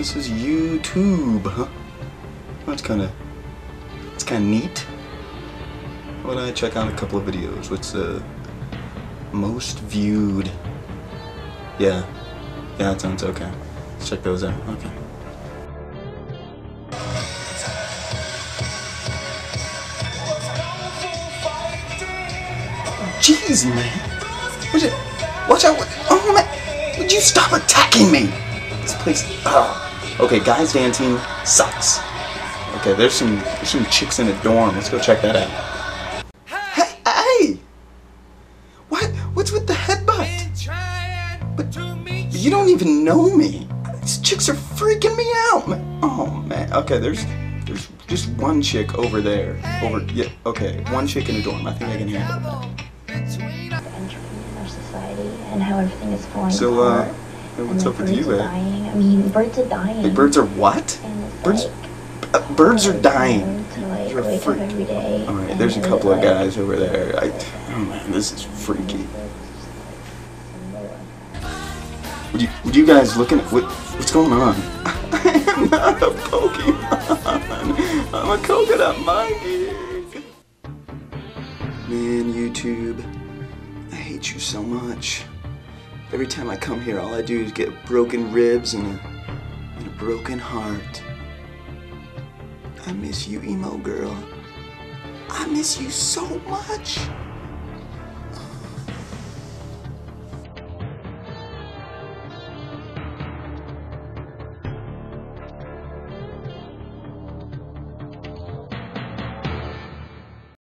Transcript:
This is YouTube, huh? That's kind of, it's kind of neat. Why don't I check out a couple of videos? What's the most viewed? Yeah, yeah, that sounds okay. Let's check those out. Okay. Jeez, man. Would you, watch out. Oh, man. Would you stop attacking me? This place. Okay, guys dancing sucks. Okay, there's some there's some chicks in a dorm. Let's go check that out. Hey, hey! What? What's with the headbutt? But you don't even know me. These chicks are freaking me out, man. Oh man. Okay, there's there's just one chick over there. Over yeah. Okay, one chick in a dorm. I think I can handle that. entropy in our society and how everything is falling So, uh, apart. Hey, what's up with birds you, are eh? dying. I mean, birds are dying. Hey, birds are what? Birds. like, Uh, birds are dying. To like You're a freak. up every day. All right, there's a couple of guys over there. I, oh man, this is freaky. Would you, would you guys looking at what, what's going on? I am not a Pokemon. I'm a coconut monkey. Man, YouTube, I hate you so much. Every time I come here, all I do is get broken ribs and a, and a broken heart. I miss you, emo girl. I miss you so much.